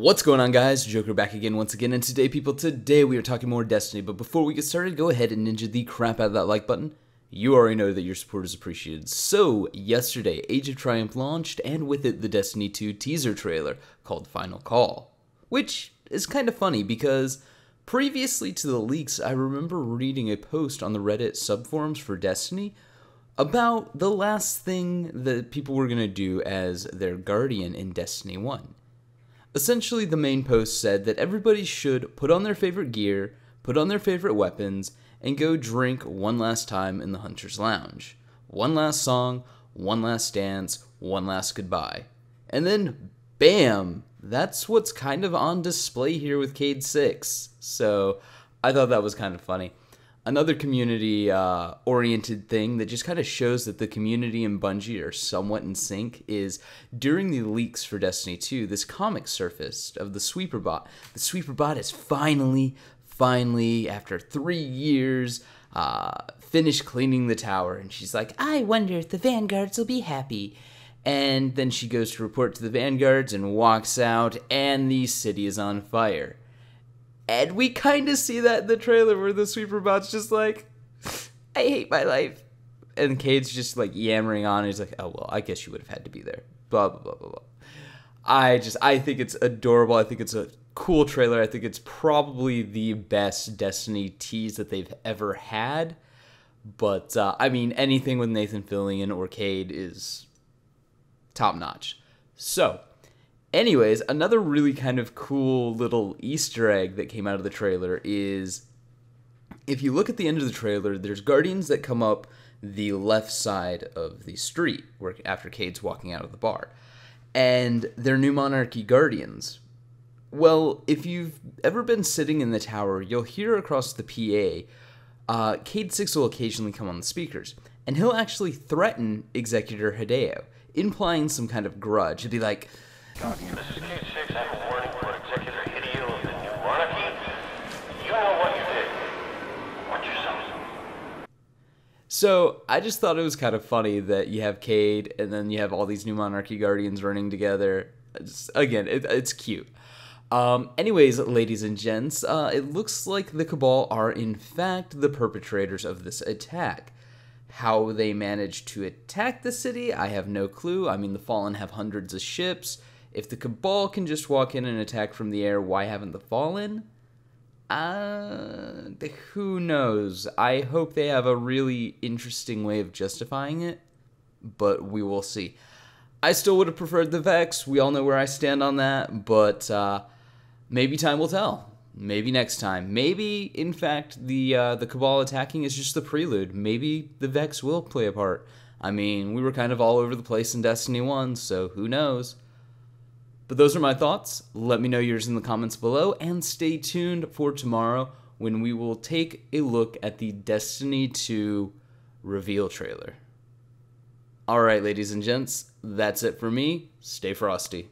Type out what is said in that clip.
What's going on guys? Joker back again once again and today people, today we are talking more Destiny, but before we get started, go ahead and ninja the crap out of that like button. You already know that your support is appreciated. So, yesterday, Age of Triumph launched, and with it the Destiny 2 teaser trailer called Final Call. Which is kind of funny because previously to the leaks, I remember reading a post on the Reddit subforums for Destiny about the last thing that people were going to do as their guardian in Destiny 1. Essentially, the main post said that everybody should put on their favorite gear, put on their favorite weapons, and go drink one last time in the Hunter's Lounge. One last song, one last dance, one last goodbye. And then, bam! That's what's kind of on display here with Cayde 6. So, I thought that was kind of funny another community uh, oriented thing that just kind of shows that the community and Bungie are somewhat in sync is during the leaks for Destiny 2, this comic surfaced of the Sweeper Bot. The Sweeper Bot is finally, finally, after three years, uh, finished cleaning the tower. And she's like, I wonder if the Vanguards will be happy. And then she goes to report to the Vanguards and walks out, and the city is on fire. And we kind of see that in the trailer where the sweeper bot's just like, I hate my life. And Cayde's just like yammering on. he's like, oh, well, I guess you would have had to be there. Blah, blah, blah, blah, blah. I just, I think it's adorable. I think it's a cool trailer. I think it's probably the best Destiny tease that they've ever had. But, uh, I mean, anything with Nathan Fillion or Cayde is top notch. So, Anyways, another really kind of cool little Easter egg that came out of the trailer is if you look at the end of the trailer, there's guardians that come up the left side of the street where after Cayde's walking out of the bar. And they're New Monarchy guardians. Well, if you've ever been sitting in the tower, you'll hear across the PA, uh, Cayde 6 will occasionally come on the speakers, and he'll actually threaten Executor Hideo, implying some kind of grudge. He'll be like, this is Cayde 6. I have a warning for Executor Hideo of the New Monarchy. You know what you did. Watch yourself. So I just thought it was kind of funny that you have Cayde and then you have all these new Monarchy Guardians running together. Just, again, it, it's cute. Um, anyways, ladies and gents, uh, it looks like the Cabal are in fact the perpetrators of this attack. How they managed to attack the city, I have no clue. I mean, the Fallen have hundreds of ships. If the Cabal can just walk in and attack from the air, why haven't the Fallen? Uh, who knows? I hope they have a really interesting way of justifying it, but we will see. I still would have preferred the Vex. We all know where I stand on that, but uh, maybe time will tell. Maybe next time. Maybe, in fact, the uh, the Cabal attacking is just the prelude. Maybe the Vex will play a part. I mean, we were kind of all over the place in Destiny 1, so who knows? But those are my thoughts. Let me know yours in the comments below and stay tuned for tomorrow when we will take a look at the Destiny 2 reveal trailer. All right, ladies and gents, that's it for me. Stay frosty.